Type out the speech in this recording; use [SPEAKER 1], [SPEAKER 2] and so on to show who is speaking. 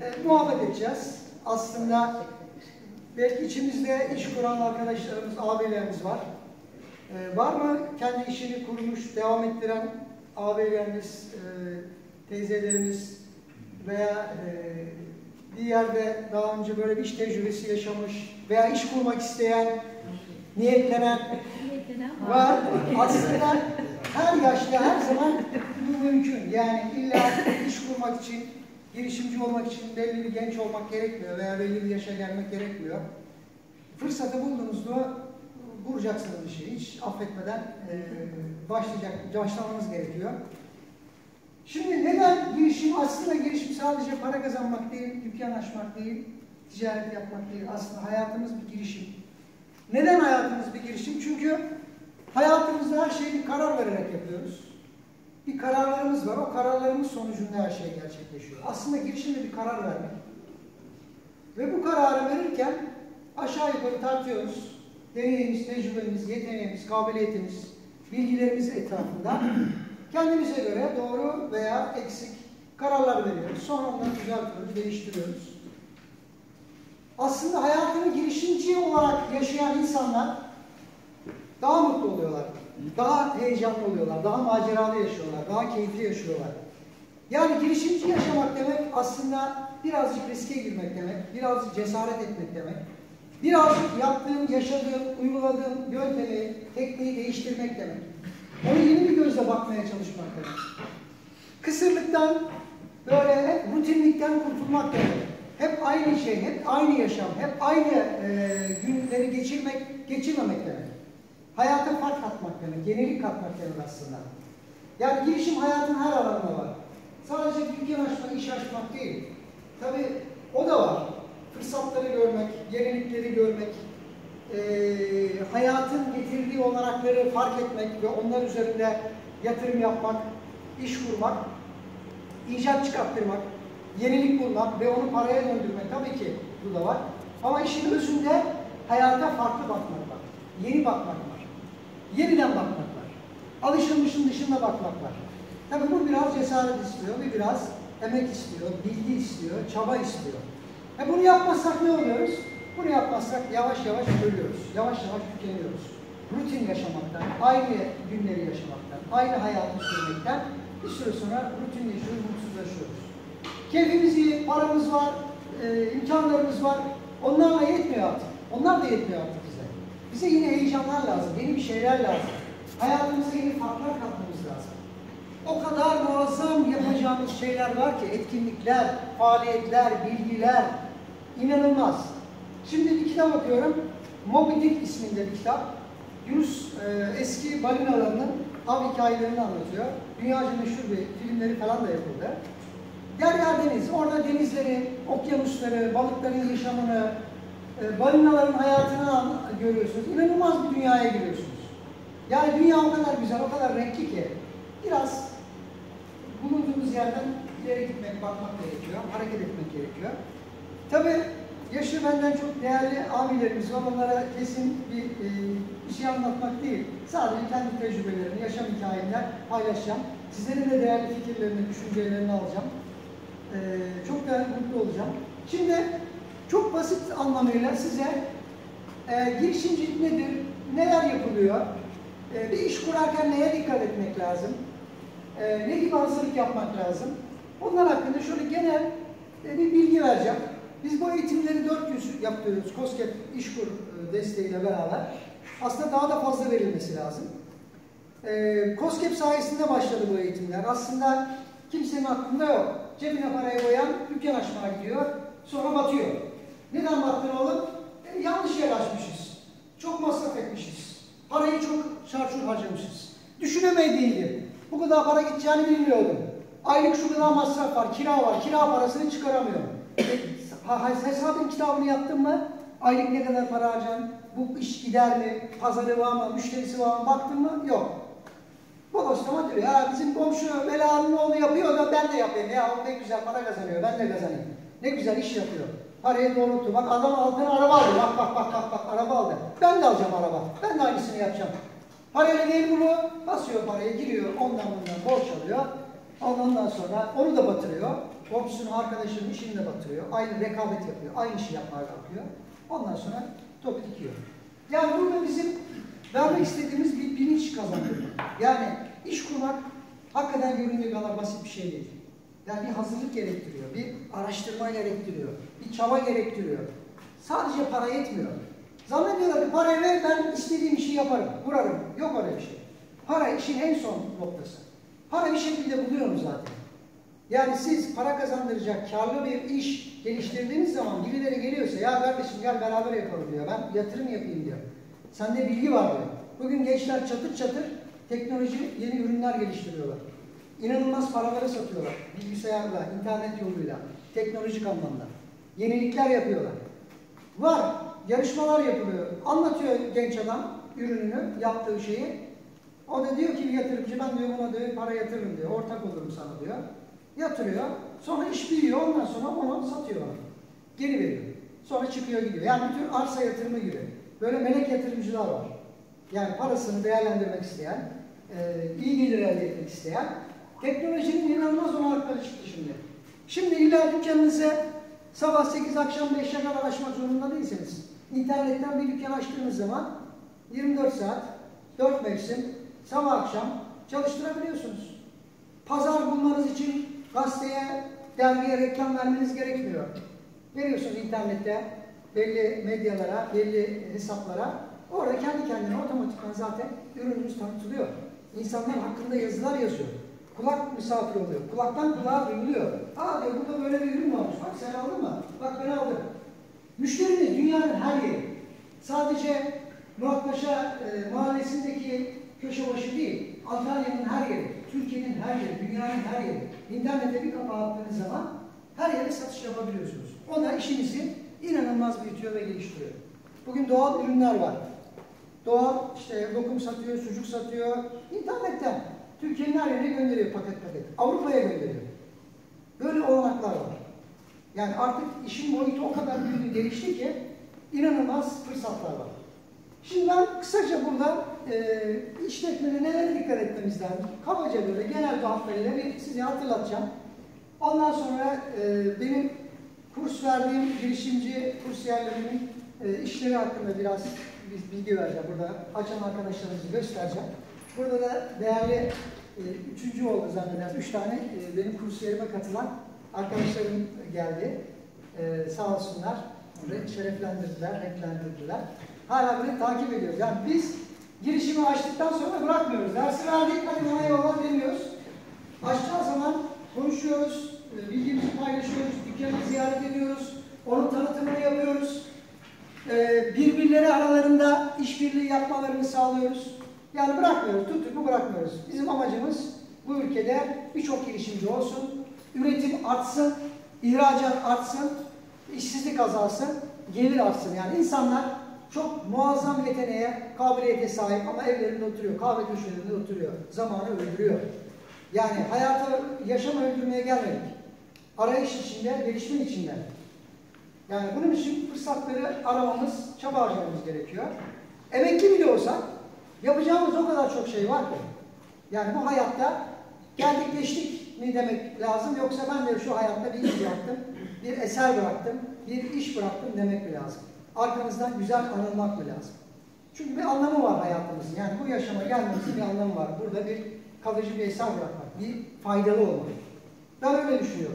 [SPEAKER 1] e, muhabbet edeceğiz. Aslında belki içimizde iş kuran arkadaşlarımız, abilerimiz var. E, var mı kendi işini kurmuş, devam ettiren abilerimiz, e, teyzelerimiz veya e, bir yerde daha önce böyle bir iş tecrübesi yaşamış veya iş kurmak isteyen, niyetlenen var. Aslında her yaşta her zaman bu mümkün. Yani illa iş kurmak için, girişimci olmak için belli bir genç olmak gerekmiyor veya belli bir yaşa gelmek gerekmiyor. Fırsatı bulduğunuzda vuracaksınız işi. Hiç affetmeden e, başlayacak, başlamanız gerekiyor. Şimdi neden girişim? Aslında girişim sadece para kazanmak değil, dükkan açmak değil, ticaret yapmak değil. Aslında hayatımız bir girişim. Neden hayatımız bir girişim? Çünkü hayatımızda her şeyi karar vererek yapıyoruz. Bir kararlarımız var. O kararlarımız sonucunda her şey gerçekleşiyor. Aslında girişimde bir karar vermek. Ve bu kararı verirken aşağı yukarı tartıyoruz. Deneyimiz, tecrübemiz, yeteneğimiz, kabiliyetimiz, bilgilerimiz etrafında kendimize göre doğru veya eksik kararlar veriyoruz. Sonra onları düzeltiyoruz, değiştiriyoruz. Aslında hayatını girişimci olarak yaşayan insanlar daha mutlu oluyorlar. Daha heyecanlı oluyorlar, daha maceralı yaşıyorlar, daha keyifli yaşıyorlar. Yani girişimci yaşamak demek aslında birazcık riske girmek demek, birazcık cesaret etmek demek. Birazcık yaptığın, yaşadığın, uyguladığın yöntemi, tekniği değiştirmek demek. Onu yeni bir gözle bakmaya çalışmak demek. Kısırlıktan, böyle rutinlikten kurtulmak demek. Hep aynı şey, hep aynı yaşam, hep aynı e, günleri geçirmek, geçirmemek demek. Hayata fark katmak demek, yenilik katmak demek aslında. Yani girişim hayatın her alanında var. Sadece dükkan açmak, iş açmak değil. Tabi o da var. Fırsatları görmek, yenilikleri görmek, e, hayatın getirdiği olanakları fark etmek ve onlar üzerinde yatırım yapmak, iş kurmak, icat çıkarttırmak, yenilik bulmak ve onu paraya döndürmek tabii ki bu da var. Ama işin özünde hayata farklı bakmak var. Yeni bakmak var. Yeniden bakmak var. Alışılmışın dışında bakmak var. Tabii bu biraz cesaret istiyor, bir biraz emek istiyor, bilgi istiyor, çaba istiyor. E bunu yapmazsak ne oluyoruz? Bunu yapmazsak yavaş yavaş ölüyoruz. Yavaş yavaş tükeniyoruz. Rutin yaşamaktan, aynı günleri yaşamaktan, aynı hayatı sürmekten bir süre sonra rutinleşiyoruz, mutsuzlaşıyoruz. Keyfimiz iyi, paramız var, e, imkanlarımız var. Onlarla yetmiyor artık. Onlar da yetmiyor artık bize. Bize yine heyecanlar lazım, yeni bir şeyler lazım. Hayatımıza yeni farklar katmamız lazım. O kadar muazzam yapacağımız şeyler var ki, etkinlikler, faaliyetler, bilgiler, inanılmaz. Şimdi bir kitap okuyorum, Moby Dick isminde bir kitap. Yunus e, eski balinalarının av hikayelerini anlatıyor. Dünyaca meşhur bir filmleri falan da yapıldı. Yer yer deniz. Orada denizleri, okyanusları, balıkların yaşamını, e, balinaların hayatını görüyorsunuz. İnanılmaz bir dünyaya giriyorsunuz. Yani dünya o kadar güzel, o kadar renkli ki biraz bulunduğumuz yerden ileri gitmek, bakmak gerekiyor, hareket etmek gerekiyor. Tabii yaşı benden çok değerli abilerimiz var. Onlara kesin bir, e, bir şey anlatmak değil. Sadece kendi tecrübelerini, yaşam hikayemler paylaşacağım. Sizlerin de değerli fikirlerini, düşüncelerini alacağım. E, çok da mutlu olacağım. Şimdi çok basit anlamıyla size e, girişimcilik nedir, neler yapılıyor, e, bir iş kurarken neye dikkat etmek lazım, e, ne gibi hazırlık yapmak lazım, bunlar hakkında şöyle genel e, bir bilgi vereceğim. Biz bu eğitimleri 400 yapıyoruz COSGAP İşkur e, desteğiyle beraber. Aslında daha da fazla verilmesi lazım. E, COSGAP sayesinde başladı bu eğitimler. Aslında kimsenin aklında yok. Cebine parayı koyan dükkan açmaya gidiyor, sonra batıyor. Neden battın oğlum? E, yanlış yer açmışız. Çok masraf etmişiz. Parayı çok çarçur harcamışız. Düşünemediydim. Bu kadar para gideceğini bilmiyordum. Aylık şu kadar masraf var, kira var, kira parasını çıkaramıyorum. Ha, hesabın kitabını yaptın mı? Aylık ne kadar para harcan? Bu iş gider mi? Pazarı var mı? Müşterisi var mı? Baktın mı? Yok. Bodoslama diyor. Ya bizim komşu Vela'nın oğlu yapıyor da ben de yapayım. Ya o ne güzel para kazanıyor. Ben de kazanayım. Ne güzel iş yapıyor. Parayı doğrulttu. Bak adam altına araba aldı. Bak bak bak bak bak araba aldı. Ben de alacağım araba. Ben de aynısını yapacağım. Parayla değil bunu. Basıyor parayı giriyor. Ondan bundan borç alıyor. Ondan sonra onu da batırıyor. komşusunun arkadaşının işini de batırıyor. Aynı rekabet yapıyor. Aynı işi yapmaya kalkıyor. Ondan sonra top dikiyor. Yani burada bizim vermek istediğimiz bir bilinç kazandırmak. Yani iş kurmak hakikaten göründüğü kadar basit bir şey değil. Yani bir hazırlık gerektiriyor, bir araştırma gerektiriyor, bir çaba gerektiriyor. Sadece para yetmiyor. Zannediyorlar ki parayı ver ben istediğim işi yaparım, vurarım. Yok öyle bir şey. Para işin en son noktası. Para bir şekilde buluyorum zaten. Yani siz para kazandıracak karlı bir iş geliştirdiğiniz zaman birileri geliyorsa ya kardeşim gel beraber yapalım diyor. Ben yatırım yapayım diyor. Sende bilgi var diyor. Bugün gençler çatır çatır teknoloji yeni ürünler geliştiriyorlar. İnanılmaz paraları satıyorlar. Bilgisayarla, internet yoluyla, teknolojik anlamda. Yenilikler yapıyorlar. Var. Yarışmalar yapılıyor. Anlatıyor genç adam ürününü, yaptığı şeyi. O da diyor ki yatırımcı ben diyor buna diyor para yatırırım diyor. Ortak olurum sana diyor. Yatırıyor. Sonra iş büyüyor. Ondan sonra onu satıyor. Geri veriyor. Sonra çıkıyor gidiyor. Yani bir tür arsa yatırımı gibi. Böyle melek yatırımcılar var. Yani parasını değerlendirmek isteyen, iyi gelir elde etmek isteyen, teknolojinin inanılmaz ona artları çıktı şimdi. Şimdi illa dükkanınıza sabah 8 akşam 5'e kadar açmak zorunda değilsiniz. İnternetten bir dükkan açtığınız zaman 24 saat, 4 mevsim, sabah akşam çalıştırabiliyorsunuz. Pazar bulmanız için gazeteye, dergiye reklam vermeniz gerekmiyor. Veriyorsunuz internette belli medyalara, belli hesaplara. Orada kendi kendine otomatikman zaten ürününüz tanıtılıyor. İnsanlar hakkında yazılar yazıyor. Kulak misafir oluyor. Kulaktan kulağa duyuluyor. Aa diyor burada böyle bir ürün varmış. Bak sen aldın mı? Bak ben aldım. Müşteriniz dünyanın her yeri. Sadece Muratpaşa e, mahallesindeki köşe başı değil. Antalya'nın her yeri, Türkiye'nin her yeri, dünyanın her yeri. İnternete bir kapağı attığınız zaman her yere satış yapabiliyorsunuz. O da işinizi inanılmaz büyütüyor ve geliştiriyor. Bugün doğal ürünler var. Doğal işte lokum satıyor, sucuk satıyor. İnternetten. Türkiye'nin her yerine gönderiyor paket paket. Avrupa'ya gönderiyor. Böyle olanaklar var. Yani artık işin boyutu o kadar büyüdü, gelişti ki inanılmaz fırsatlar var. Şimdi ben kısaca burada e, işletmede nelere dikkat etmemiz lazım? Kabaca böyle genel bir size hatırlatacağım. Ondan sonra e, benim kurs verdiğim girişimci kursiyerlerimin e, işleri hakkında biraz bilgi vereceğim. Burada açan arkadaşlarımızı göstereceğim. Burada da değerli e, üçüncü oldu zannedersem. Üç tane e, benim kursiyerime katılan arkadaşlarım geldi. E, sağ olsunlar. Şereflendirdiler, renklendirdiler. Hala beni takip ediyor. Yani biz girişimi açtıktan sonra bırakmıyoruz. Dersi verdik, hadi bana eyvallah demiyoruz. Açtığı zaman konuşuyoruz, e, bilgimizi paylaşıyoruz, dükkanı ziyaret ediyoruz, onun tanıtımını yapıyoruz. E, birbirleri aralarında işbirliği yapmalarını sağlıyoruz. Yani bırakmıyoruz, tuttuk mu bırakmıyoruz. Bizim amacımız bu ülkede birçok girişimci olsun, üretim artsın, ihracat artsın, işsizlik azalsın, gelir artsın. Yani insanlar çok muazzam yeteneğe, kabiliyete sahip ama evlerinde oturuyor, kahve köşelerinde oturuyor, zamanı öldürüyor. Yani hayatı, yaşamı öldürmeye gelmedik. Arayış içinde, gelişme içinde. Yani bunun için fırsatları aramamız, çaba harcamamız gerekiyor. Emekli bile olsak yapacağımız o kadar çok şey var ki. Yani bu hayatta geldik geçtik mi demek lazım yoksa ben de şu hayatta bir iş bıraktım, bir eser bıraktım, bir iş bıraktım demek mi lazım? Arkanızdan güzel anılmak mı lazım? Çünkü bir anlamı var hayatımızın. Yani bu yaşama gelmemizin bir anlamı var. Burada bir kalıcı bir eser bırakmak, bir faydalı olmak. Ben öyle düşünüyorum.